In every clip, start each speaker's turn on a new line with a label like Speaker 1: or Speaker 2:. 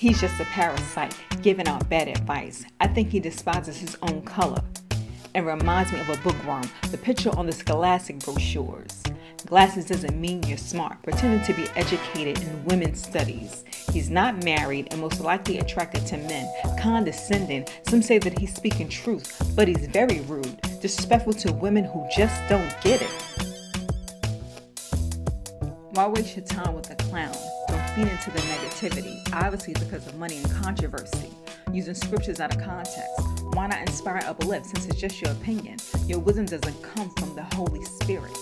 Speaker 1: He's just a parasite giving out bad advice. I think he despises his own color. It reminds me of a bookworm, the picture on the scholastic brochures. Glasses doesn't mean you're smart, pretending to be educated in women's studies. He's not married and most likely attracted to men, condescending. Some say that he's speaking truth, but he's very rude, disrespectful to women who just don't get it. Why waste your time with a clown? Don't feed into the negativity, obviously because of money and controversy. Using scriptures out of context. Why not inspire uplift since it's just your opinion? Your wisdom doesn't come from the Holy Spirit.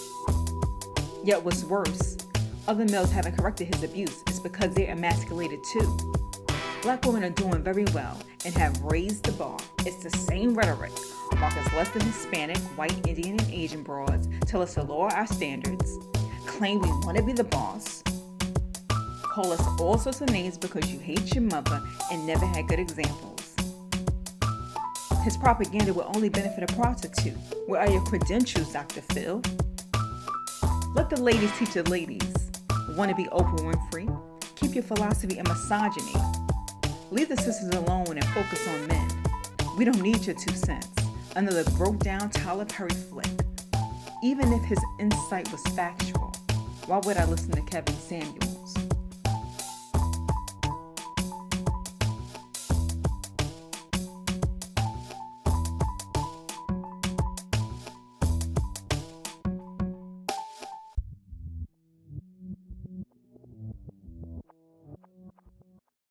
Speaker 1: Yet what's worse, other males haven't corrected his abuse. It's because they're emasculated too. Black women are doing very well and have raised the bar. It's the same rhetoric. Mark less than Hispanic, white, Indian, and Asian broads. Tell us to lower our standards. Claim we want to be the boss. Call us all sorts of names because you hate your mother and never had good examples. His propaganda will only benefit a prostitute. Where are your credentials, Dr. Phil? Let the ladies teach the ladies. Want to be Oprah Winfrey? Keep your philosophy and misogyny. Leave the sisters alone and focus on men. We don't need your two cents. Another broke down Tyler Perry flick. Even if his insight was factual, why would I listen to Kevin Samuels?